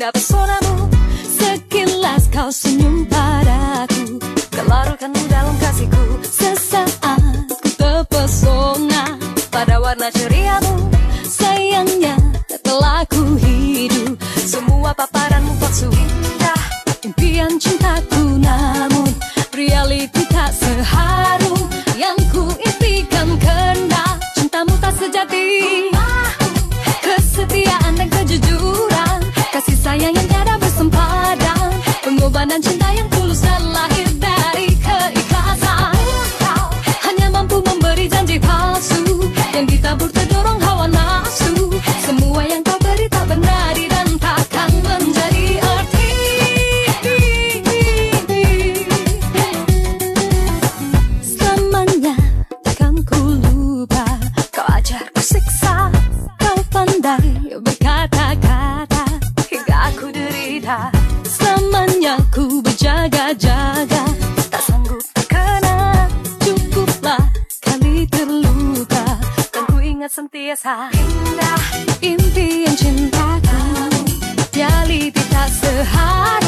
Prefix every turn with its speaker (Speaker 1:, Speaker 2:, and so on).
Speaker 1: Kenapa sonamu Sekilas kau senyum yang ditabur terdorong hawa nafsu. Semua yang kau beri tak benar dan takkan menjadi arti Selamanya takkan ku lupa. Kau ajar ku siksa Kau pandai berkata-kata. Hingga aku derita. Selamanya ku berjaga-jaga. Biasa Indah impian cintaku Nyali tak seharu yang ku